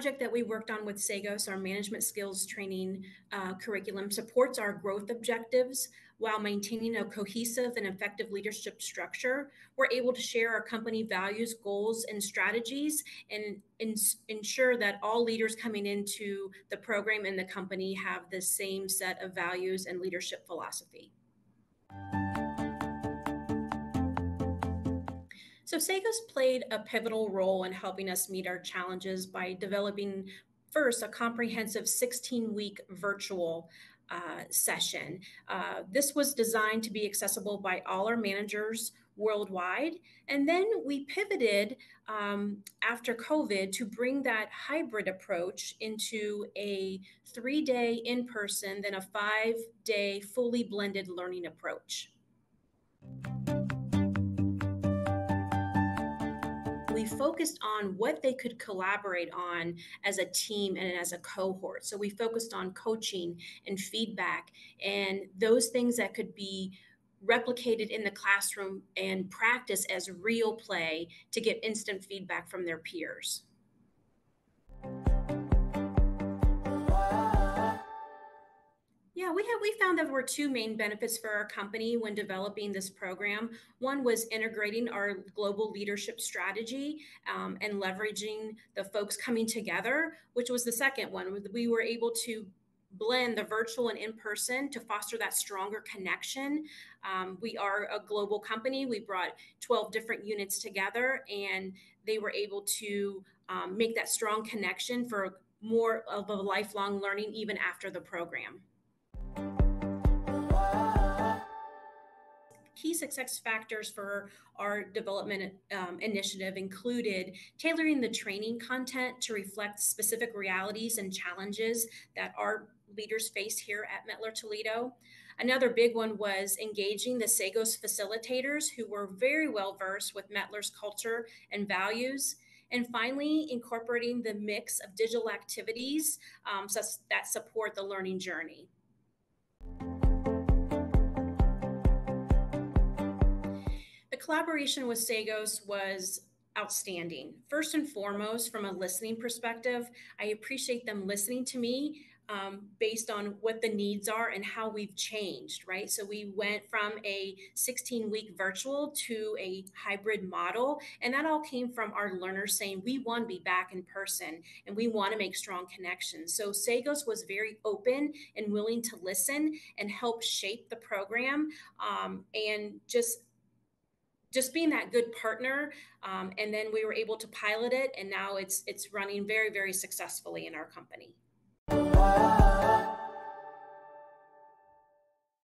project that we worked on with Cegos, our management skills training uh, curriculum, supports our growth objectives while maintaining a cohesive and effective leadership structure. We're able to share our company values, goals, and strategies and ensure that all leaders coming into the program and the company have the same set of values and leadership philosophy. So Cegos played a pivotal role in helping us meet our challenges by developing first a comprehensive 16 week virtual uh, session. Uh, this was designed to be accessible by all our managers worldwide. And then we pivoted um, after COVID to bring that hybrid approach into a three day in person, then a five day fully blended learning approach. We focused on what they could collaborate on as a team and as a cohort. So we focused on coaching and feedback and those things that could be replicated in the classroom and practice as real play to get instant feedback from their peers. Yeah, we have we found that there were two main benefits for our company when developing this program. One was integrating our global leadership strategy um, and leveraging the folks coming together, which was the second one. We were able to blend the virtual and in person to foster that stronger connection. Um, we are a global company. We brought 12 different units together, and they were able to um, make that strong connection for more of a lifelong learning even after the program. Key success factors for our development um, initiative included tailoring the training content to reflect specific realities and challenges that our leaders face here at Mettler Toledo. Another big one was engaging the Cegos facilitators who were very well versed with Mettler's culture and values. And finally, incorporating the mix of digital activities um, so that support the learning journey. Collaboration with Cegos was outstanding. First and foremost, from a listening perspective, I appreciate them listening to me um, based on what the needs are and how we've changed, right? So we went from a 16 week virtual to a hybrid model. And that all came from our learners saying, we want to be back in person and we want to make strong connections. So Cegos was very open and willing to listen and help shape the program um, and just just being that good partner um, and then we were able to pilot it and now it's it's running very very successfully in our company